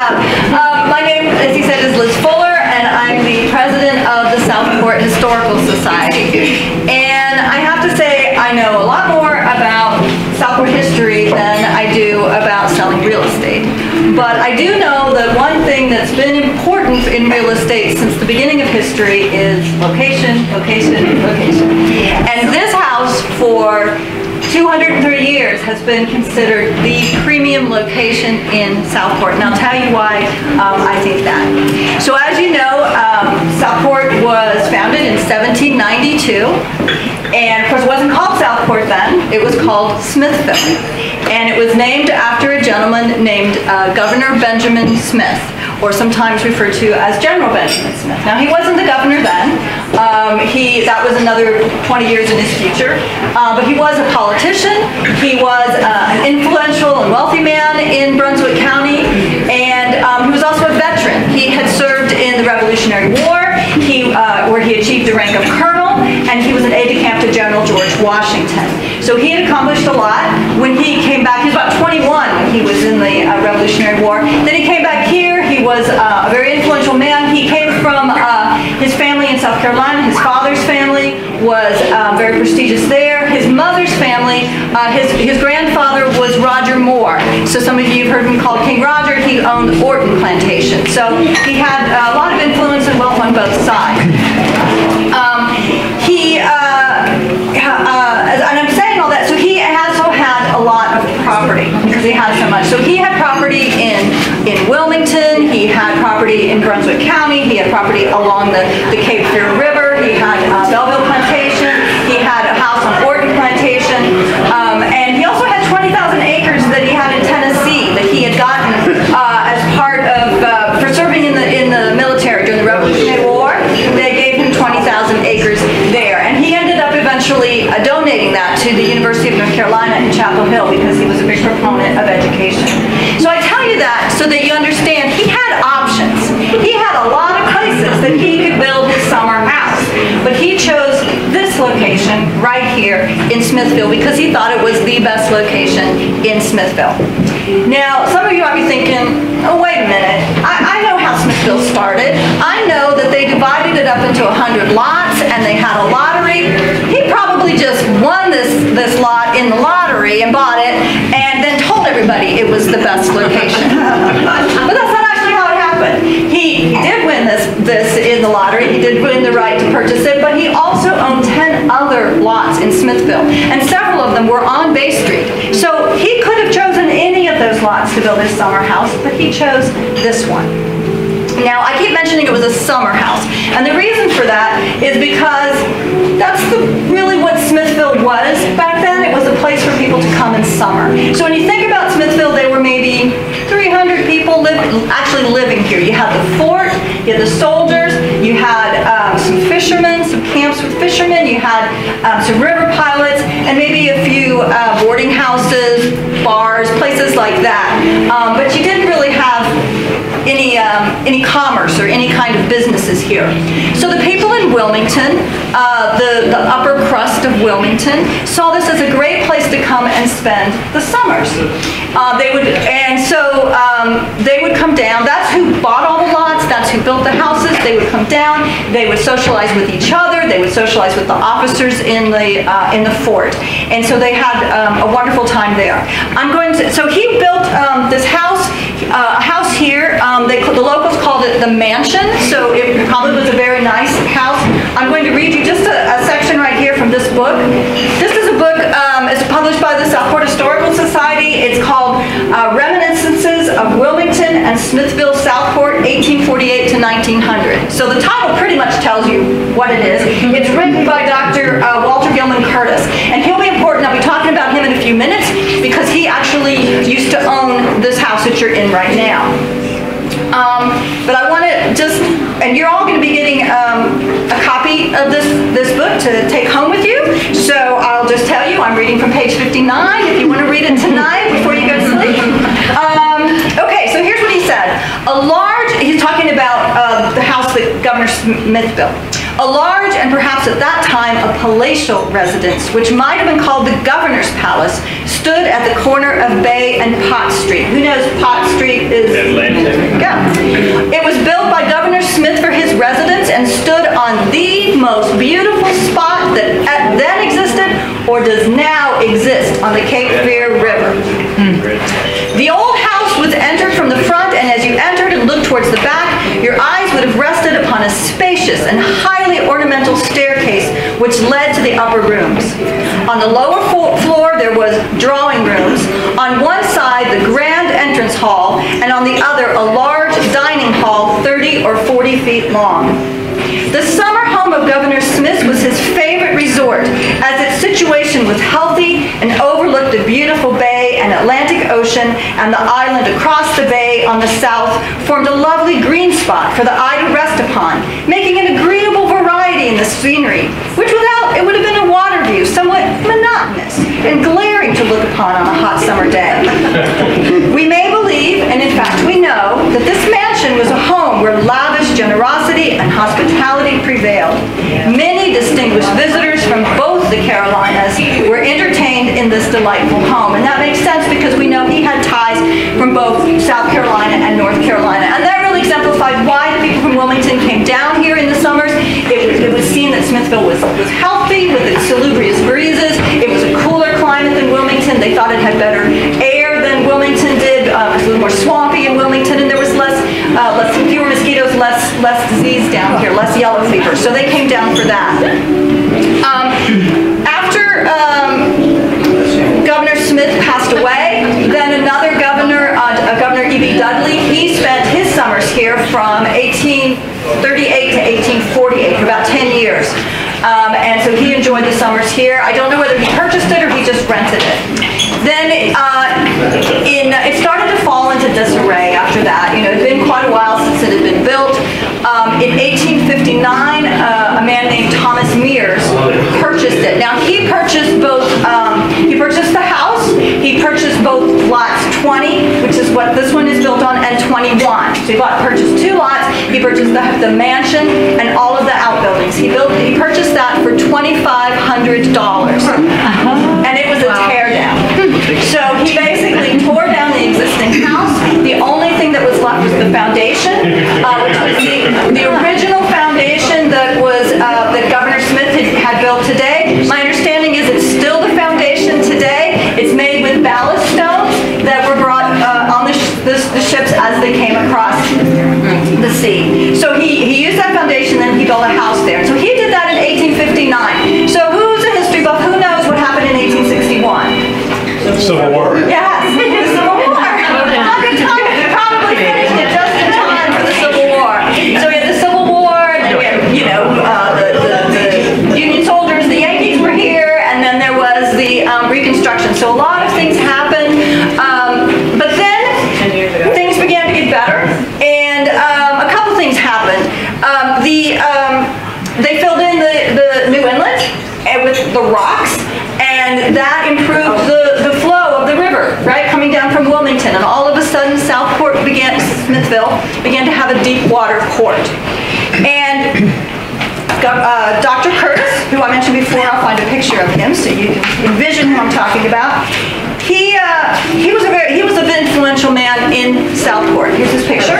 Um, my name, as he said, is Liz Fuller, and I'm the president of the Southport Historical Society. And I have to say, I know a lot more about Southport history than I do about selling real estate. But I do know that one thing that's been important in real estate since the beginning of history is location, location, location. And this house for 230 years has been considered the premium location in Southport. And I'll tell you why um, I think that. So as you know, um, Southport was founded in 1792. And of course, it wasn't called Southport then. It was called Smithville. And it was named after a gentleman named uh, Governor Benjamin Smith or sometimes referred to as General Benjamin Smith. Now, he wasn't the governor then. Um, he That was another 20 years in his future. Uh, but he was a politician. He was uh, an influential and wealthy man in Brunswick County. And um, he was also a veteran. He had served in the Revolutionary War, uh, where he achieved the rank of colonel, and he was an aide-de-camp to General George Washington. So he had accomplished a lot. When he came back, he was about 21 when he was in the uh, Revolutionary War. Then he came back here. He was uh, a very influential man. He came from uh, his family in South Carolina. His father's family was uh, very prestigious there. His mother's family, uh, his, his grandfather was Roger Moore. So some of you have heard him called King Roger. He owned the Orton Plantation. So he had a lot of influence and wealth on both sides. Um, he, uh, and I'm saying all that, so he also had a lot of property because he had so much. So he had property in, in Wilmington, he had property in Brunswick County, he had property along the, the Cape Fear River, he had uh, Belleville Plantation, that he could build his summer house, but he chose this location right here in Smithville because he thought it was the best location in Smithville. Now, some of you might be thinking, oh, wait a minute. I, I know how Smithville started. I know that they divided it up into 100 lots and they had a lottery. He probably just won this, this lot in the lottery and bought it and then told everybody it was the best location. but that's happened. He did win this, this in the lottery. He did win the right to purchase it, but he also owned 10 other lots in Smithville, and several of them were on Bay Street. So he could have chosen any of those lots to build his summer house, but he chose this one. Now, I keep mentioning it was a summer house, and the reason for that is because some river pilots, and maybe a few uh, boarding houses, bars, places like that. Um, but you didn't really have any, um, any commerce or any kind of businesses here. So the people in Wilmington, uh, the, the upper crust of Wilmington, saw this as a great place to come and spend the summers. Uh, they would, and so um, they would come down. That's who bought all. That's who built the houses. They would come down. They would socialize with each other. They would socialize with the officers in the uh, in the fort. And so they had um, a wonderful time there. I'm going to. So he built um, this house, uh, house here. Um, they, the locals called it the mansion. So it probably was a very nice house. I'm going to read you just a, a section right here from this book. This is a book. Um, it's published by the Southport Historical Society. It's called uh, Reminiscences of Wilmington and Smithville, Southport, 1848 to 1900. So the title pretty much tells you what it is. It's written by Dr. Uh, Walter Gilman Curtis, and he'll be important. I'll be talking about him in a few minutes because he actually used to own this house that you're in right now. Um, but I want to just, and you're all going to be getting um, a copy of this, this book to take home with you. So I'll just tell you, I'm reading from page 59 if you want to read it tonight before you go to sleep. Um, okay, so here's what he said. A large, he's talking about uh, the house that Governor Smith built. A large and perhaps at that time a palatial residence, which might have been called the Governor's Palace, stood at the corner of Bay and Pot Street. Who knows Pot Street is? Atlantic. Yeah. It was built by Governor Smith for his residence and stood on the most beautiful spot that at- then existed or does now exist on the Cape Fear River. Hmm. The old house was entered from the front, and as you entered and looked towards the back, your eyes would have rested upon a spacious and highly ornamental staircase which led to the upper rooms. On the lower floor, there was drawing rooms. On one side, the grand entrance hall, and on the other, a large dining hall 30 or 40 feet long. The summer home of Governor Smith was his favorite resort, as its situation was healthy and overlooked the beautiful bay Atlantic Ocean, and the island across the bay on the south formed a lovely green spot for the eye to rest upon, making an agreeable variety in the scenery, which without it would have been a water view, somewhat monotonous and glaring to look upon on a hot summer day. We may believe, and in fact we know, that this mansion was a home where lavish generosity and hospitality prevailed. Many distinguished visitors from both the Carolinas were entertained in this delightful home. And that makes sense because we know he had ties from both South Carolina and North Carolina. And that really exemplified why the people from Wilmington came down here in the summers. It was, it was seen that Smithville was, was healthy with its salubrious breezes. It was a cooler climate than Wilmington. They thought it had better down here, less yellow fever. So they came down for that. Um, after um, Governor Smith passed away, then another governor, uh, Governor E.B. Dudley, he spent his summers here from 1838 to 1848, for about 10 years. Um, and so he enjoyed the summers here. I don't know whether he purchased it or he just rented it. 1859, uh, a man named Thomas Mears purchased it. Now he purchased both. Um, he purchased the house. He purchased both lots 20, which is what this one is built on, and 21. So he bought purchased two lots. He purchased the, the mansion and all of the outbuildings. He built. He purchased that for 2,500 before, I'll find a picture of him so you can envision who I'm talking about. He, uh, he was a very, he was an influential man in Southport. Here's his picture.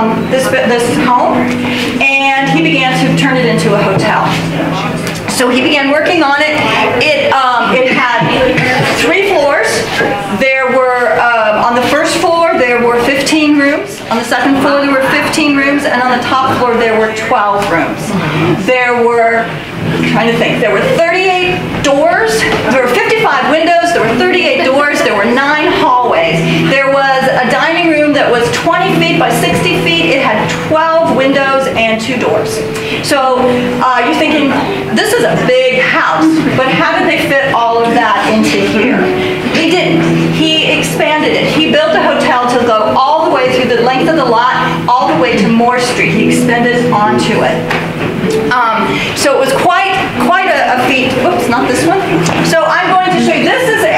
Um, this this home, and he began to turn it into a hotel. So he began working on it. It um, it had three floors. There were um, on the first floor there were 15 rooms. On the second floor there were 15. 15 rooms, and on the top floor there were 12 rooms. There were, I'm trying to think, there were 38 doors, there were 55 windows, there were 38 doors, there were nine hallways. There that was 20 feet by 60 feet. It had 12 windows and two doors. So uh, you're thinking, this is a big house, but how did they fit all of that into here? He didn't. He expanded it. He built a hotel to go all the way through the length of the lot, all the way to Moore Street. He extended onto it. Um, so it was quite quite a, a feat. Oops, not this one. So I'm going to show you. This is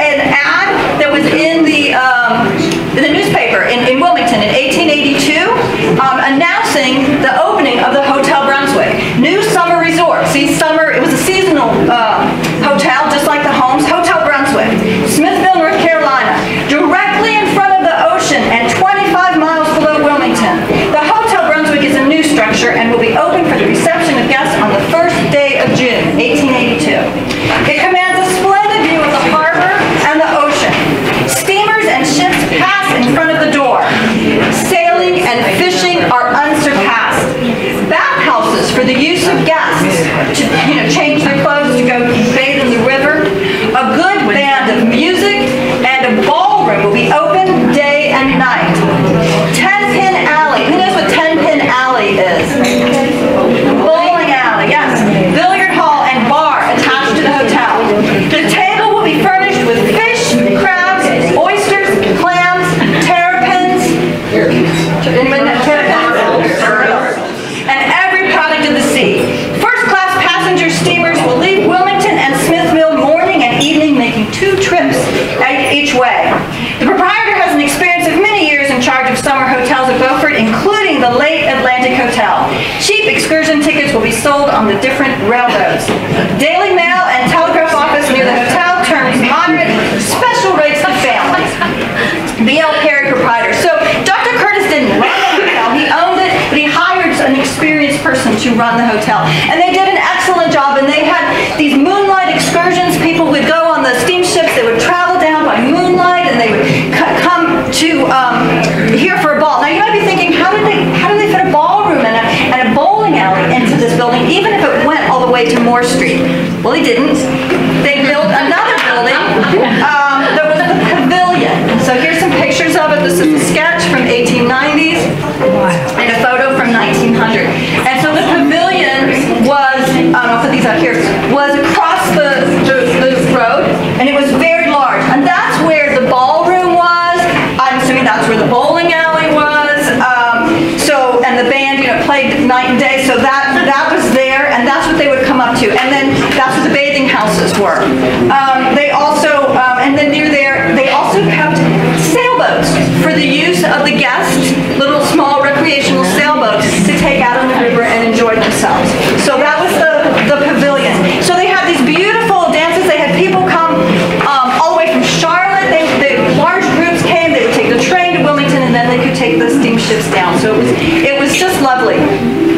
run the hotel. And they did an excellent job, and they had these moonlight excursions. People would go on the steamships, they would travel down by moonlight, and they would come to um, here for a ball. Now you might be thinking, how did they how did they fit a ballroom and a, and a bowling alley into this building, even if it went all the way to Moore Street? Well, he didn't. They built another building um, that was pavilion. So here's some pictures of it. This is a sketch from 1890s and a photo from 1900. And um, I'll put these up here, was across the, the, the road, and it was very large. And that's where the ballroom was. I'm assuming that's where the bowling alley was. Um, so, and the band, you know, played night and day. So that that was there, and that's what they would come up to. And then that's where the bathing houses were. Um, So it was it was just lovely.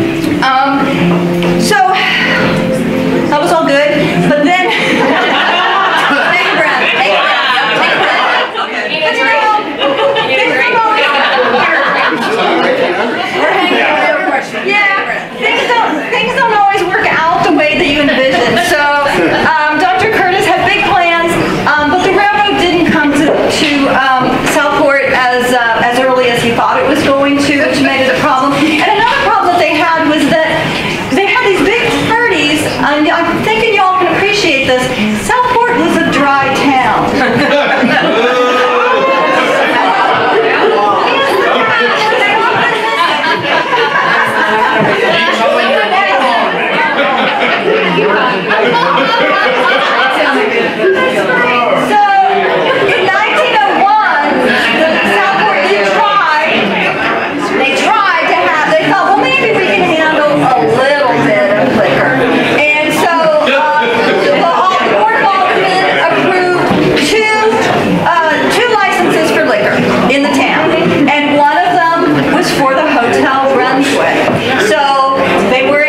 in the town. And one of them was for the Hotel Brunswick. So they were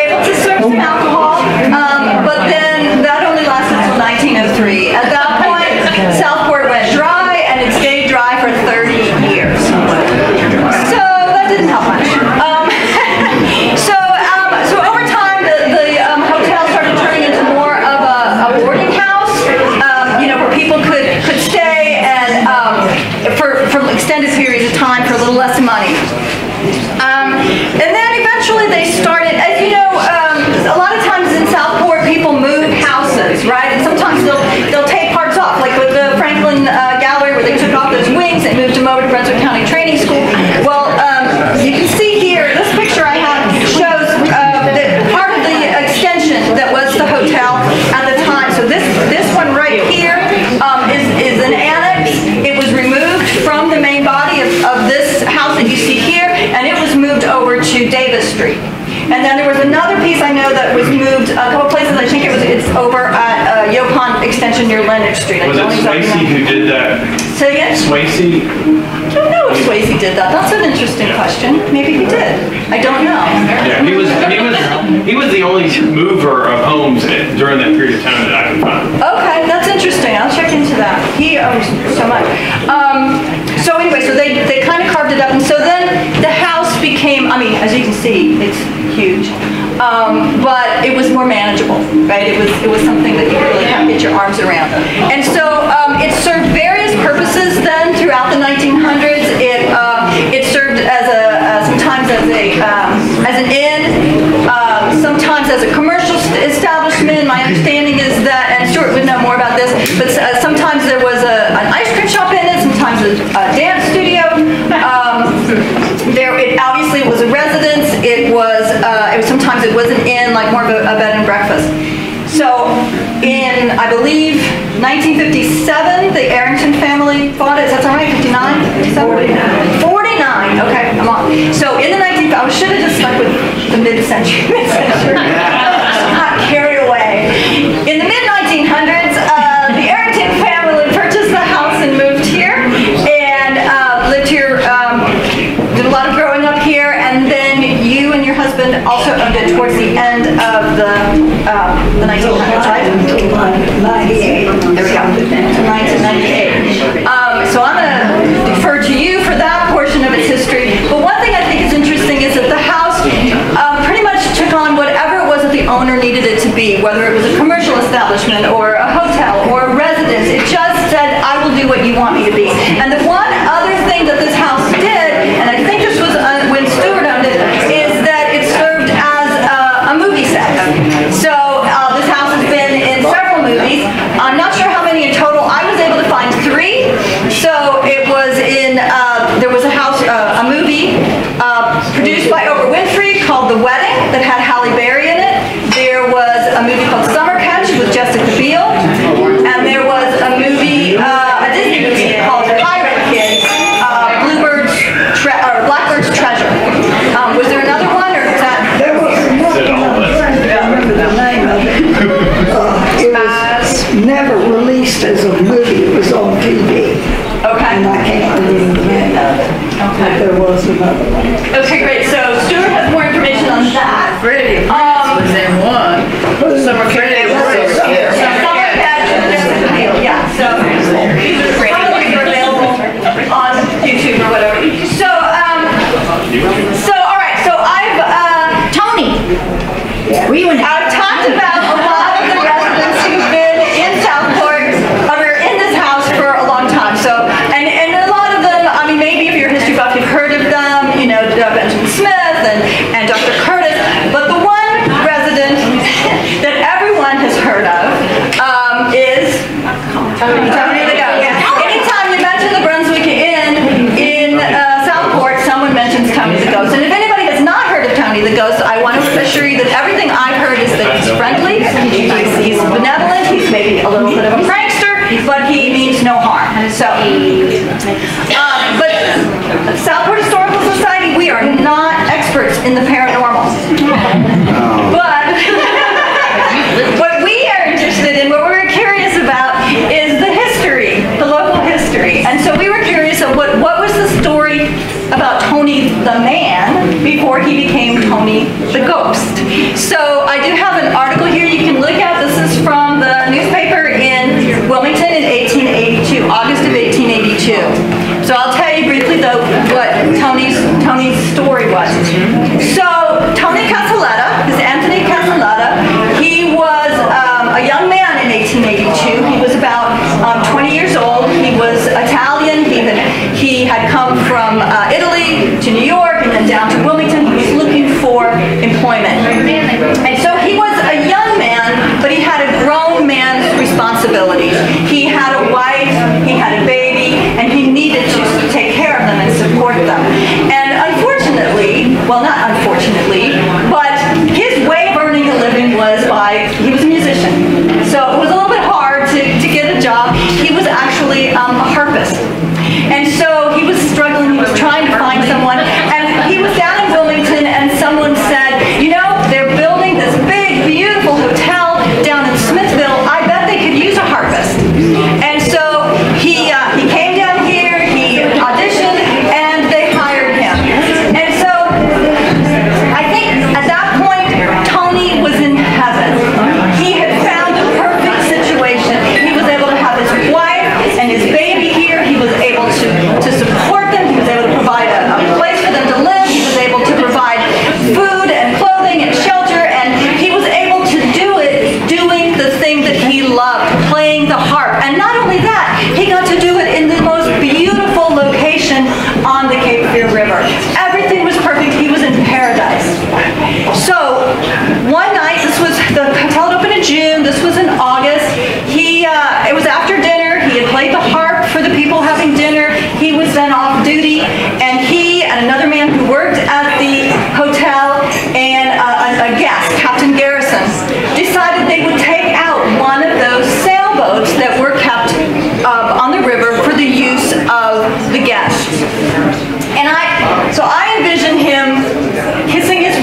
Swayze who did that. Say again? Swayze? I don't know if Swayze did that. That's an interesting yeah. question. Maybe he did. I don't know. Yeah, he was he was he was the only mover of homes during that period of time that I could find. Okay, that's interesting. I'll check into that. He owns so much. Um, so anyway, so they they kind of carved it up, and so then the house became. I mean, as you can see, it's huge. Um, but it was more manageable, right? It was it was something that you really had to get your arms around. And so um, it served various purposes then throughout the 1900s. It um, it served as a uh, sometimes as a um, as an inn, um, sometimes as a commercial establishment. My understanding is that, and Stuart would know more about this, but uh, sometimes there was a, an ice cream shop in it, sometimes a, a breakfast. So in, I believe, 1957, the Arrington family bought it. Is that right? 59? 49. 49. Okay, I'm on. So in the 19th, I should have just stuck with the mid-century. Mid-century. not carry away. In the mid-1900s, establishment or a hotel or a residence. It just said, I will do what you want me to be. And the one other thing that this house did, and I think this was uh, when Stewart owned it, is that it served as a, a movie set. So uh, this house has been in several movies. I'm not sure how many in total. I was able to find three. So it was in, uh, there was a Bye. responsibilities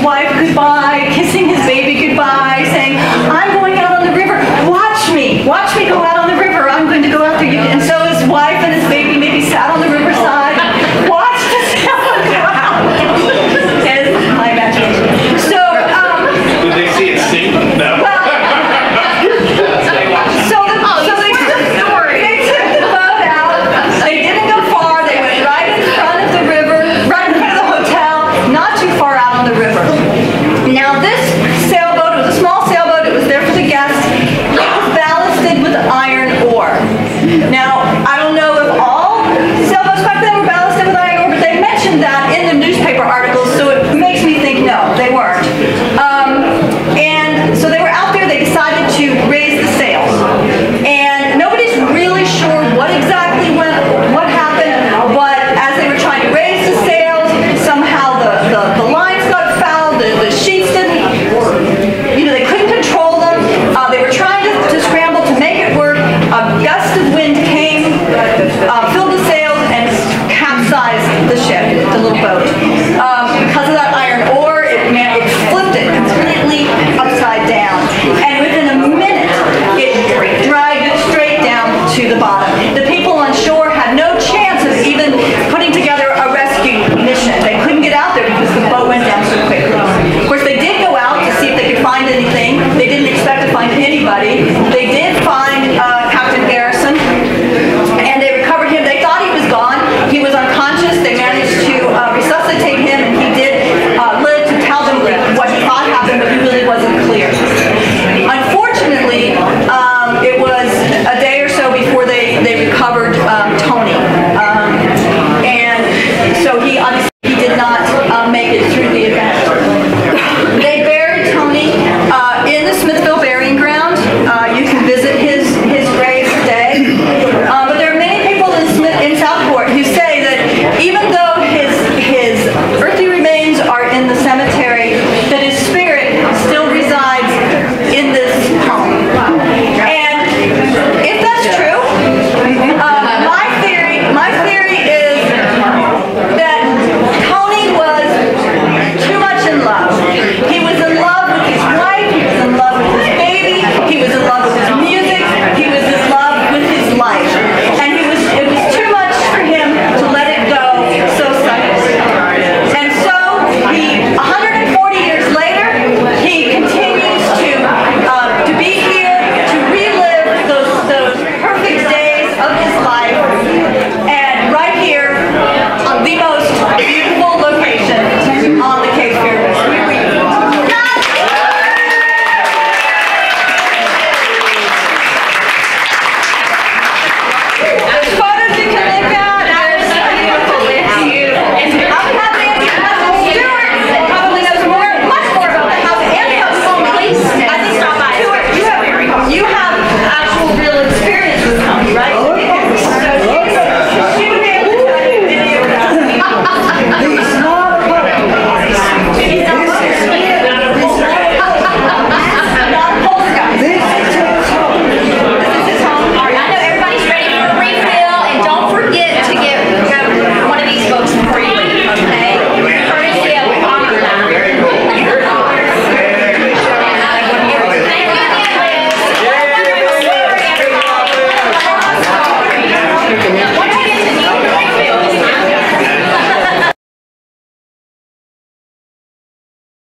wife goodbye, kissing his baby goodbye, saying, I'm going out on the river. Watch me. Watch me go out on the river. I'm going to go after you." And so his wife and his baby maybe sat on the riverside.